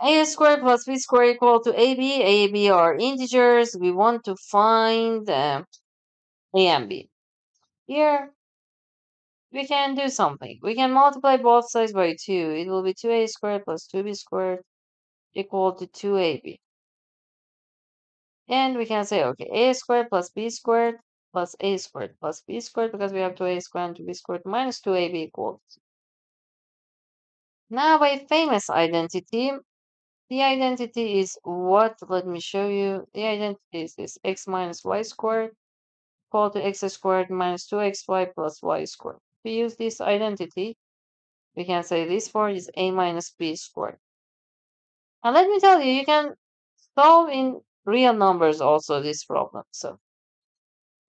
a squared plus b squared equal to ab. a, b are integers. We want to find uh, a and b. Here, we can do something. We can multiply both sides by 2. It will be 2a squared plus 2b squared equal to 2ab. And we can say, okay, a squared plus b squared plus a squared plus b squared because we have 2a squared and 2b squared minus 2ab equals. Now by famous identity, the identity is what? Let me show you. The identity is this x minus y squared equal to x squared minus 2xy plus y squared. If we use this identity, we can say this part is a minus b squared. And let me tell you, you can solve in real numbers also this problem. So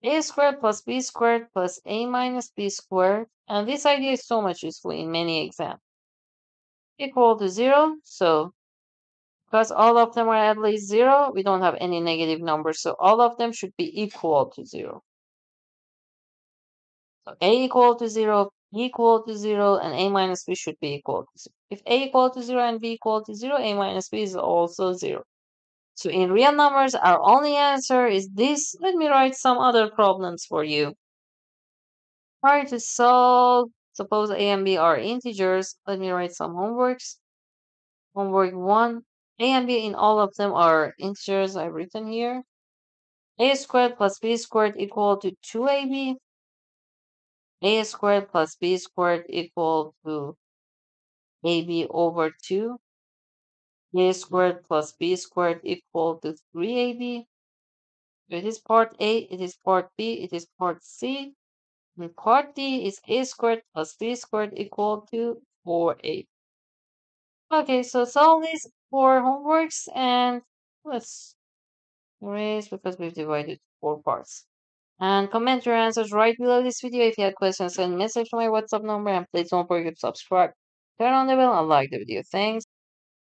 a squared plus b squared plus a minus b squared. And this idea is so much useful in many exams. Equal to zero. So because all of them are at least zero, we don't have any negative numbers. So all of them should be equal to zero. So a equal to zero, b equal to zero, and a minus b should be equal to zero. If a equal to zero and b equal to zero, a minus b is also zero. So in real numbers, our only answer is this. Let me write some other problems for you. Try to solve, suppose a and b are integers. Let me write some homeworks. Homework one, a and b in all of them are integers I've written here. a squared plus b squared equal to 2ab. a squared plus b squared equal to ab over 2 a squared plus b squared equal to 3ab. It is part A, it is part B, it is part C. And part D is a squared plus b squared equal to 4a. Okay, so solve these four homeworks and let's erase because we've divided four parts. And comment your answers right below this video. If you had questions, send a message to my WhatsApp number and please don't forget to subscribe. Turn on the bell and like the video. Thanks.